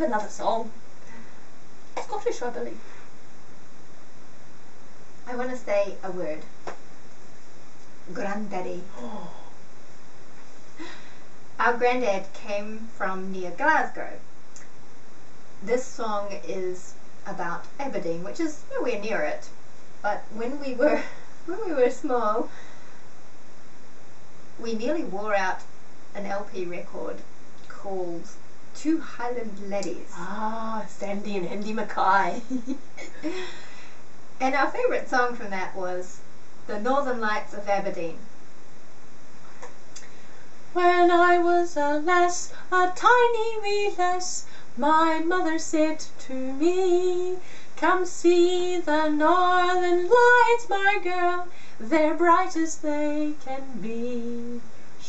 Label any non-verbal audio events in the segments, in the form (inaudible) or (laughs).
another song. Scottish, I believe. I want to say a word. Granddaddy. (gasps) Our granddad came from near Glasgow. This song is about Aberdeen, which is nowhere near it. But when we were (laughs) when we were small, we nearly wore out an LP record called Two Highland Laddies. Ah, Sandy and Andy Mackay. (laughs) and our favourite song from that was The Northern Lights of Aberdeen. When I was a lass, a tiny wee lass, my mother said to me, Come see the northern lights, my girl, they're bright as they can be.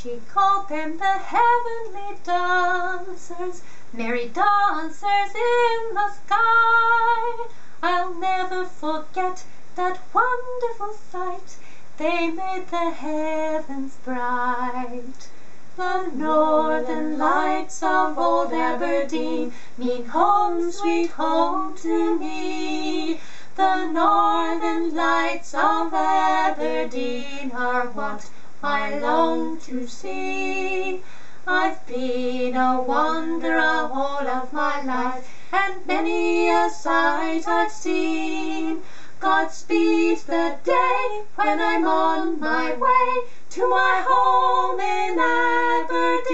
She called them the heavenly dancers, merry dancers in the sky. I'll never forget that wonderful sight, they made the heavens bright. The northern lights of old Aberdeen mean home, sweet home to me. The northern lights of Aberdeen are what I long to see. I've been a wanderer all of my life, and many a sight I've seen. God speed the day when I'm on my way to my home in Aberdeen.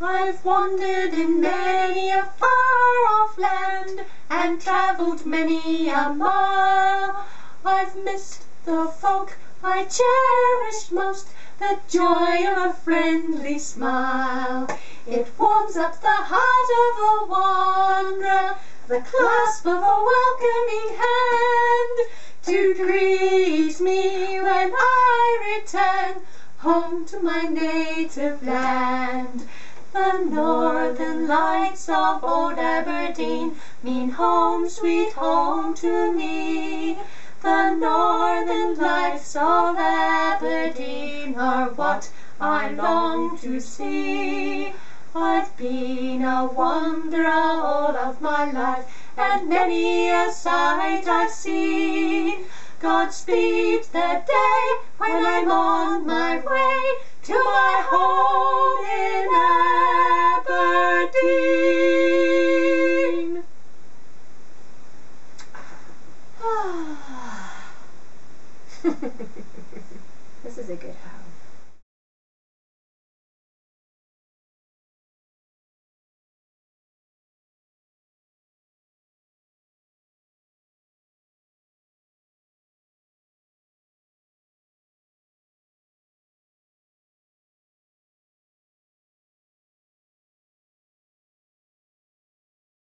I've wandered in many a far off land and travelled many a mile. I've missed the folk I cherish most, the joy of a friendly smile. It warms up the heart of a wanderer, the clasp of a welcoming hand to greet me when I return home to my native land. The northern lights of old Aberdeen mean home, sweet home to me. The northern lights of Aberdeen are what I long to see. I've been a wanderer all of my life, and many a sight I've seen. God speed the day when I'm on my way to my home (laughs) this is a good home.